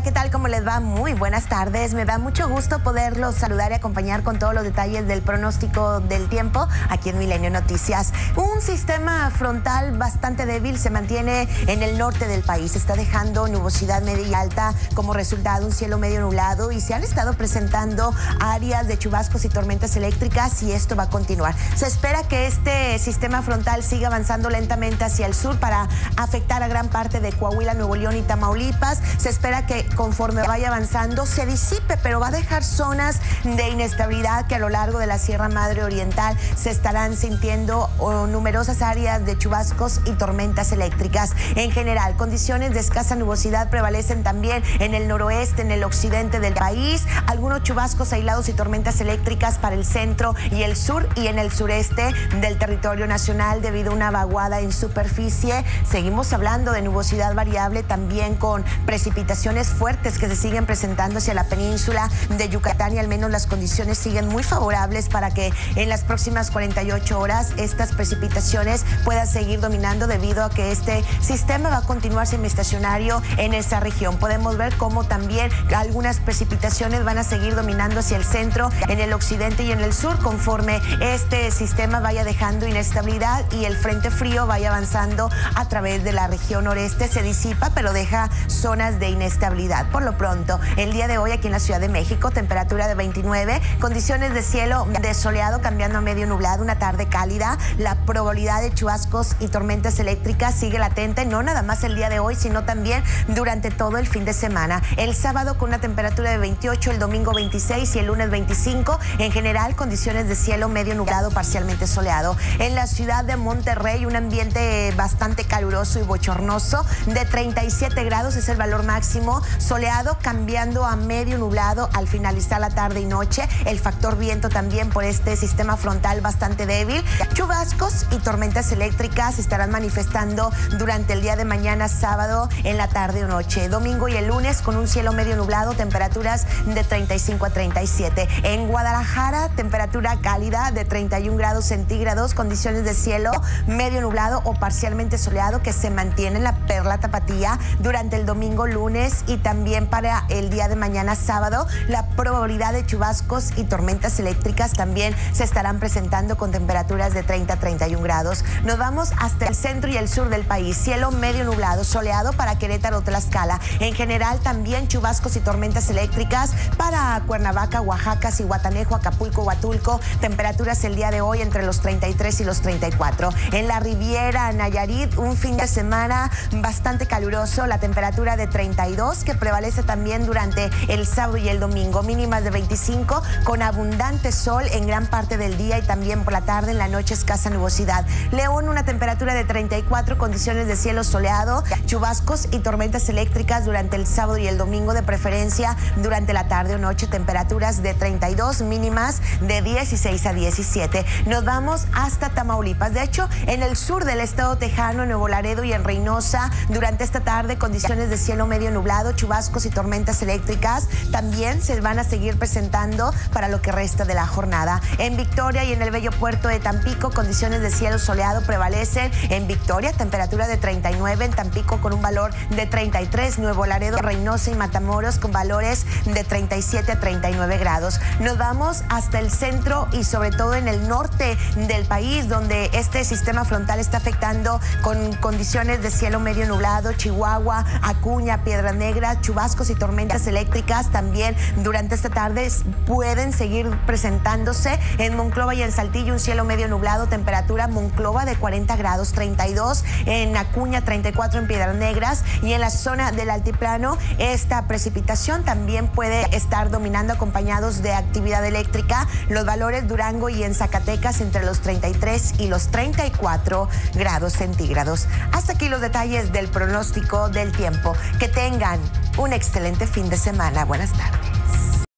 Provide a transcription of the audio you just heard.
Hola, ¿qué tal? ¿Cómo les va? Muy buenas tardes. Me da mucho gusto poderlos saludar y acompañar con todos los detalles del pronóstico del tiempo aquí en Milenio Noticias. Un sistema frontal bastante débil se mantiene en el norte del país. Está dejando nubosidad media y alta como resultado un cielo medio nublado y se han estado presentando áreas de chubascos y tormentas eléctricas y esto va a continuar. Se espera que este sistema frontal siga avanzando lentamente hacia el sur para afectar a gran parte de Coahuila, Nuevo León y Tamaulipas. Se espera que conforme vaya avanzando se disipe, pero va a dejar zonas de inestabilidad que a lo largo de la Sierra Madre Oriental se estarán sintiendo numerosas áreas de chubascos y tormentas eléctricas. En general, condiciones de escasa nubosidad prevalecen también en el noroeste, en el occidente del país, algunos chubascos aislados y tormentas eléctricas para el centro y el sur y en el sureste del territorio nacional debido a una vaguada en superficie. Seguimos hablando de nubosidad variable también con precipitaciones fuertes que se siguen presentando hacia la península de Yucatán y al menos las condiciones siguen muy favorables para que en las próximas 48 horas estas precipitaciones puedan seguir dominando debido a que este sistema va a continuar semiestacionario en esta región. Podemos ver cómo también algunas precipitaciones van a seguir dominando hacia el centro, en el occidente y en el sur conforme este sistema vaya dejando inestabilidad y el frente frío vaya avanzando a través de la región noreste. Se disipa, pero deja zonas de inestabilidad por lo pronto, el día de hoy aquí en la Ciudad de México, temperatura de 29, condiciones de cielo desoleado cambiando a medio nublado, una tarde cálida, la probabilidad de chubascos y tormentas eléctricas sigue latente, no nada más el día de hoy, sino también durante todo el fin de semana. El sábado con una temperatura de 28, el domingo 26 y el lunes 25, en general condiciones de cielo medio nublado, parcialmente soleado. En la ciudad de Monterrey, un ambiente bastante caluroso y bochornoso de 37 grados es el valor máximo soleado cambiando a medio nublado al finalizar la tarde y noche. El factor viento también por este sistema frontal bastante débil. Chubascos y tormentas eléctricas estarán manifestando durante el día de mañana sábado en la tarde o noche. Domingo y el lunes con un cielo medio nublado, temperaturas de 35 a 37. En Guadalajara, temperatura cálida de 31 grados centígrados, condiciones de cielo medio nublado o parcialmente soleado que se mantiene en la perla tapatía durante el domingo, lunes y también para el día de mañana sábado la probabilidad de chubascos y tormentas eléctricas también se estarán presentando con temperaturas de 30 a 31 grados. Nos vamos hasta el centro y el sur del país. Cielo medio nublado, soleado para Querétaro, Tlaxcala. En general también chubascos y tormentas eléctricas para Cuernavaca, Oaxaca, Cihuatanejo, Acapulco, Huatulco. Temperaturas el día de hoy entre los 33 y los 34. En la Riviera Nayarit, un fin de semana bastante caluroso, la temperatura de 32 prevalece también durante el sábado y el domingo, mínimas de 25 con abundante sol en gran parte del día y también por la tarde, en la noche escasa nubosidad. León una temperatura de 34, condiciones de cielo soleado, chubascos y tormentas eléctricas durante el sábado y el domingo de preferencia durante la tarde o noche, temperaturas de 32 mínimas de 16 a 17. Nos vamos hasta Tamaulipas. De hecho, en el sur del estado tejano, en Nuevo Laredo y en Reynosa, durante esta tarde condiciones de cielo medio nublado, chubascos y tormentas eléctricas también se van a seguir presentando para lo que resta de la jornada. En Victoria y en el bello puerto de Tampico, condiciones de cielo soleado prevalecen. En Victoria, temperatura de 39, en Tampico con un valor de 33, Nuevo Laredo, Reynosa y Matamoros con valores de 37 a 39 grados. Nos vamos hasta el centro y sobre todo en el norte del país, donde este sistema frontal está afectando con condiciones de cielo medio nublado, Chihuahua, Acuña, Piedra Negra, chubascos y tormentas eléctricas también durante esta tarde pueden seguir presentándose en Monclova y en Saltillo, un cielo medio nublado, temperatura Monclova de 40 grados, 32 en Acuña, 34 en Piedras Negras y en la zona del altiplano esta precipitación también puede estar dominando acompañados de actividad eléctrica. Los valores Durango y en Zacatecas entre los 33 y los 34 grados centígrados. Hasta aquí los detalles del pronóstico del tiempo. Que tengan un excelente fin de semana. Buenas tardes.